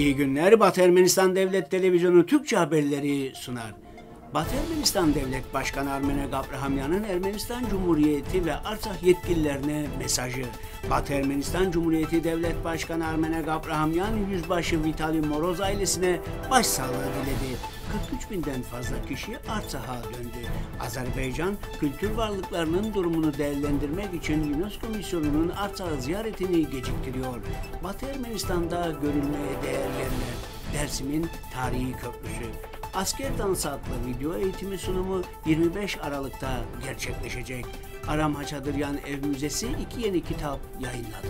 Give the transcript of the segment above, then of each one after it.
İyi günler. Batı Ermenistan Devlet Televizyonu Türkçe haberleri sunar. Batı Ermenistan Devlet Başkanı Armenek Abrahamyan'ın Ermenistan Cumhuriyeti ve Artsakh yetkililerine mesajı. Batı Ermenistan Cumhuriyeti Devlet Başkanı Armenek Abrahamyan, Yüzbaşı Vitali Moroz ailesine başsağlığı diledi. 43 binden fazla kişi Artsak'a döndü. Azerbaycan, kültür varlıklarının durumunu değerlendirmek için UNESCO misyonunun Artsak'ı ziyaretini geciktiriyor. Batı Ermenistan'da görülmeye değer yerler. Dersim'in tarihi köprüsü. Asker Dansı adlı video eğitimi sunumu 25 Aralık'ta gerçekleşecek. Aram Haçadıryan Ev Müzesi iki yeni kitap yayınladı.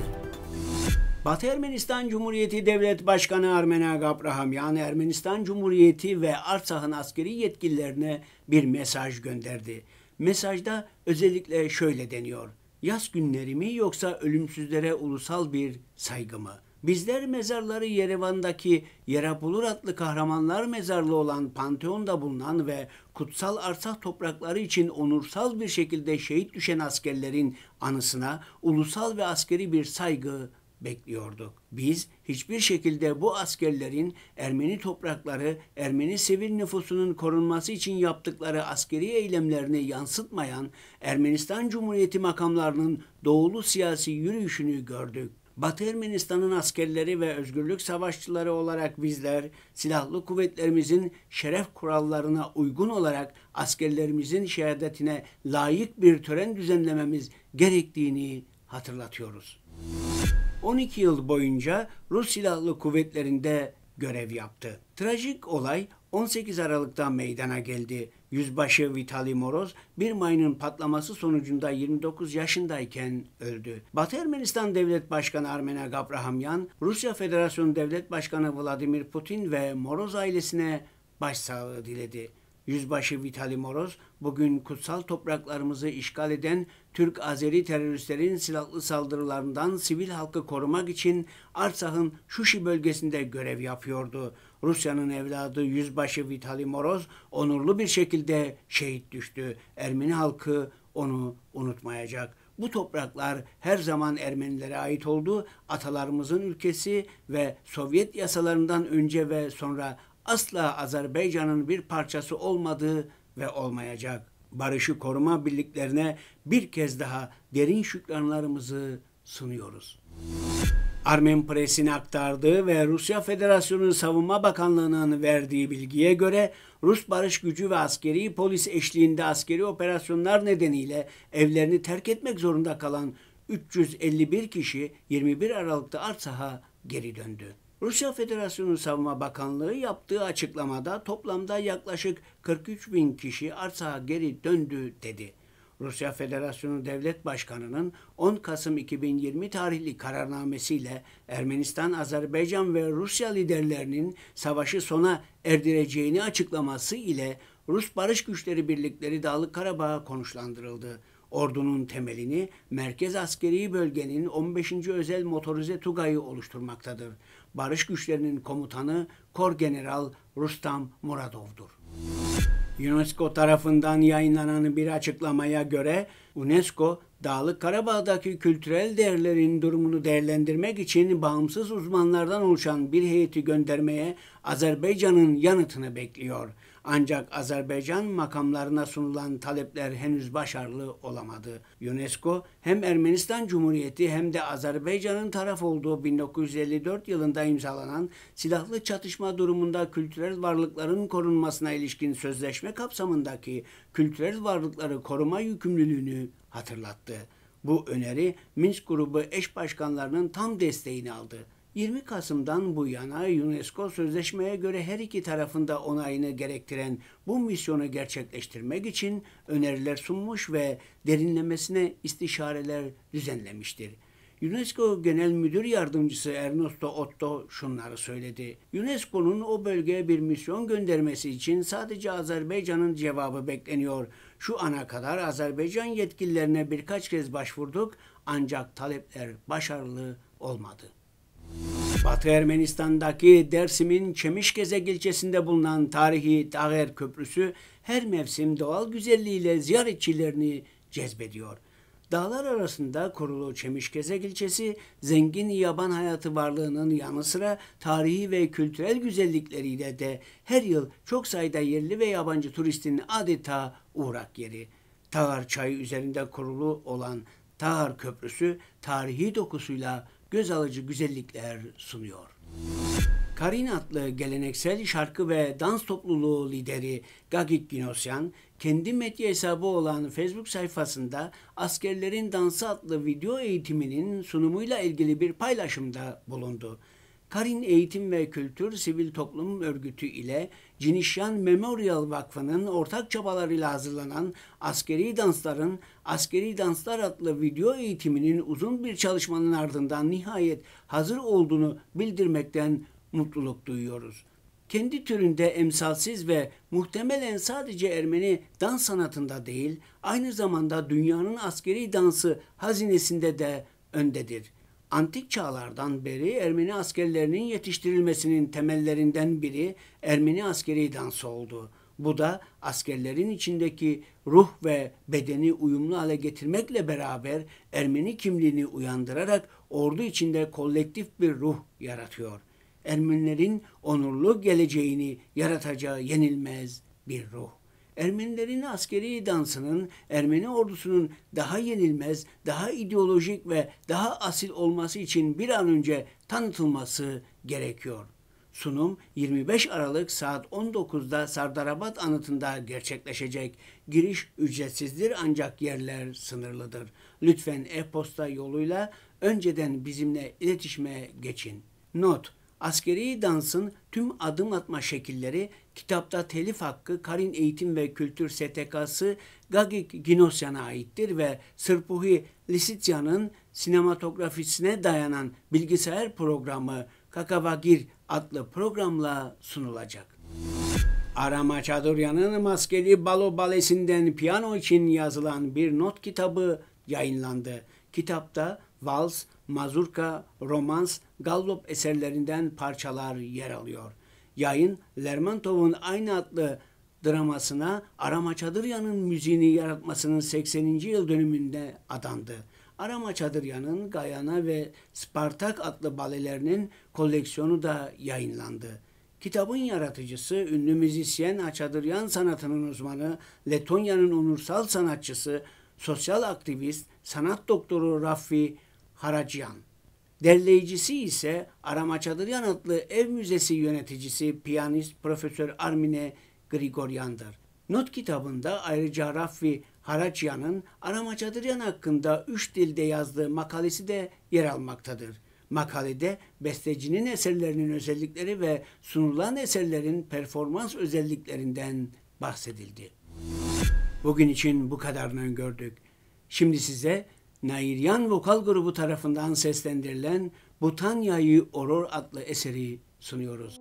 Batı Ermenistan Cumhuriyeti Devlet Başkanı Armenak Abrahamyan, Ermenistan Cumhuriyeti ve Artsak'ın askeri yetkililerine bir mesaj gönderdi. Mesajda özellikle şöyle deniyor. Yaz günleri mi yoksa ölümsüzlere ulusal bir saygı mı? Bizler mezarları Yerevan'daki Yerabulur adlı kahramanlar mezarlı olan Panteon'da bulunan ve kutsal arsak toprakları için onursal bir şekilde şehit düşen askerlerin anısına ulusal ve askeri bir saygı bekliyorduk. Biz hiçbir şekilde bu askerlerin Ermeni toprakları, Ermeni sivil nüfusunun korunması için yaptıkları askeri eylemlerini yansıtmayan Ermenistan Cumhuriyeti makamlarının doğulu siyasi yürüyüşünü gördük. Batı Ermenistan'ın askerleri ve özgürlük savaşçıları olarak bizler silahlı kuvvetlerimizin şeref kurallarına uygun olarak askerlerimizin şehadetine layık bir tören düzenlememiz gerektiğini hatırlatıyoruz. 12 yıl boyunca Rus Silahlı Kuvvetleri'nde görev yaptı. Trajik olay 18 Aralık'ta meydana geldi. Yüzbaşı Vitali Moroz bir mayının patlaması sonucunda 29 yaşındayken öldü. Batı Ermenistan Devlet Başkanı Armenak Abrahamyan, Rusya Federasyonu Devlet Başkanı Vladimir Putin ve Moroz ailesine başsağlığı diledi. Yüzbaşı Vitali Moroz bugün kutsal topraklarımızı işgal eden Türk-Azeri teröristlerin silahlı saldırılarından sivil halkı korumak için Artsak'ın Şuşi bölgesinde görev yapıyordu. Rusya'nın evladı Yüzbaşı Vitali Moroz onurlu bir şekilde şehit düştü. Ermeni halkı onu unutmayacak. Bu topraklar her zaman Ermenilere ait oldu. Atalarımızın ülkesi ve Sovyet yasalarından önce ve sonra asla Azerbaycan'ın bir parçası olmadığı ve olmayacak. Barışı koruma birliklerine bir kez daha derin şükranlarımızı sunuyoruz. Armen Press'in aktardığı ve Rusya Federasyonu Savunma Bakanlığı'nın verdiği bilgiye göre Rus barış gücü ve askeri polis eşliğinde askeri operasyonlar nedeniyle evlerini terk etmek zorunda kalan 351 kişi 21 Aralık'ta Artsak'a geri döndü. Rusya Federasyonu Savunma Bakanlığı yaptığı açıklamada toplamda yaklaşık 43 bin kişi Artsak'a geri döndü dedi. Rusya Federasyonu Devlet Başkanı'nın 10 Kasım 2020 tarihli kararnamesiyle Ermenistan, Azerbaycan ve Rusya liderlerinin savaşı sona erdireceğini açıklaması ile Rus Barış Güçleri Birlikleri Dağlık Karabağ'a konuşlandırıldı. Ordunun temelini Merkez Askeri Bölgenin 15. Özel Motorize Tugayı oluşturmaktadır. Barış Güçlerinin komutanı Kor General Rustam Muradov'dur. UNESCO tarafından yayınlanan bir açıklamaya göre UNESCO Dağlık Karabağ'daki kültürel değerlerin durumunu değerlendirmek için bağımsız uzmanlardan oluşan bir heyeti göndermeye Azerbaycan'ın yanıtını bekliyor. Ancak Azerbaycan makamlarına sunulan talepler henüz başarılı olamadı. UNESCO hem Ermenistan Cumhuriyeti hem de Azerbaycan'ın taraf olduğu 1954 yılında imzalanan silahlı çatışma durumunda kültürel varlıkların korunmasına ilişkin sözleşme kapsamındaki kültürel varlıkları koruma yükümlülüğünü hatırlattı. Bu öneri Minsk grubu eş başkanlarının tam desteğini aldı. 20 Kasım'dan bu yana UNESCO sözleşmeye göre her iki tarafında onayını gerektiren bu misyonu gerçekleştirmek için öneriler sunmuş ve derinlemesine istişareler düzenlemiştir. UNESCO Genel Müdür Yardımcısı Ernesto Otto şunları söyledi. UNESCO'nun o bölgeye bir misyon göndermesi için sadece Azerbaycan'ın cevabı bekleniyor. Şu ana kadar Azerbaycan yetkililerine birkaç kez başvurduk ancak talepler başarılı olmadı. Batı Ermenistan'daki Dersim'in Çemişgezek ilçesinde bulunan tarihi Dağer Köprüsü her mevsim doğal güzelliğiyle ziyaretçilerini cezbediyor. Dağlar arasında kurulu Çemişkezek ilçesi zengin yaban hayatı varlığının yanı sıra tarihi ve kültürel güzellikleriyle de her yıl çok sayıda yerli ve yabancı turistin adeta uğrak yeri. Tağar çayı üzerinde kurulu olan Tağar Köprüsü tarihi dokusuyla göz alıcı güzellikler sunuyor. Karin adlı geleneksel şarkı ve dans topluluğu lideri Gagik Ginosyan, kendi medya hesabı olan Facebook sayfasında askerlerin dansı adlı video eğitiminin sunumuyla ilgili bir paylaşımda bulundu. Karin Eğitim ve Kültür Sivil Toplum Örgütü ile Cinişyan Memorial Vakfı'nın ortak çabalarıyla hazırlanan askeri dansların Askeri Danslar adlı video eğitiminin uzun bir çalışmanın ardından nihayet hazır olduğunu bildirmekten mutluluk duyuyoruz. Kendi türünde emsalsiz ve muhtemelen sadece Ermeni dans sanatında değil, aynı zamanda dünyanın askeri dansı hazinesinde de öndedir. Antik çağlardan beri Ermeni askerlerinin yetiştirilmesinin temellerinden biri Ermeni askeri dansı oldu. Bu da askerlerin içindeki ruh ve bedeni uyumlu hale getirmekle beraber Ermeni kimliğini uyandırarak ordu içinde kolektif bir ruh yaratıyor. Ermenilerin onurlu geleceğini yaratacağı yenilmez bir ruh. Ermenilerin askeri dansının Ermeni ordusunun daha yenilmez, daha ideolojik ve daha asil olması için bir an önce tanıtılması gerekiyor. Sunum 25 Aralık saat 19'da Sardarabat anıtında gerçekleşecek. Giriş ücretsizdir ancak yerler sınırlıdır. Lütfen e-posta yoluyla önceden bizimle iletişime geçin. Not Askeri dansın tüm adım atma şekilleri kitapta telif hakkı Karin Eğitim ve Kültür STK'sı Gagik Ginosyan'a aittir ve Sırpuhi Lisityan'ın sinematografisine dayanan bilgisayar programı Kakavagir adlı programla sunulacak. Arama Çaduryan'ın Maskeli Balo Balesi'nden piyano için yazılan bir not kitabı yayınlandı. Kitapta vals, mazurka, romans, gallop eserlerinden parçalar yer alıyor. Yayın Lermontov'un aynı adlı dramasına Arama Çadıryan'ın müziğini yaratmasının 80. yıl dönümünde adandı. Arama Çadıryan'ın Gayana ve Spartak adlı balelerinin koleksiyonu da yayınlandı. Kitabın yaratıcısı, ünlü müzisyen Açadıryan sanatının uzmanı, Letonya'nın onursal sanatçısı, sosyal aktivist, sanat doktoru Raffi Haracyan. Derleyicisi ise Arama Çadıryan adlı ev müzesi yöneticisi piyanist Profesör Armine Grigoryan'dır. Not kitabında ayrıca Raffi Haracyan'ın Arama Çadıryan hakkında üç dilde yazdığı makalesi de yer almaktadır. Makalede bestecinin eserlerinin özellikleri ve sunulan eserlerin performans özelliklerinden bahsedildi. Bugün için bu kadarını gördük. Şimdi size Nairyan Vokal Grubu tarafından seslendirilen Butanya'yı Oror adlı eseri sunuyoruz.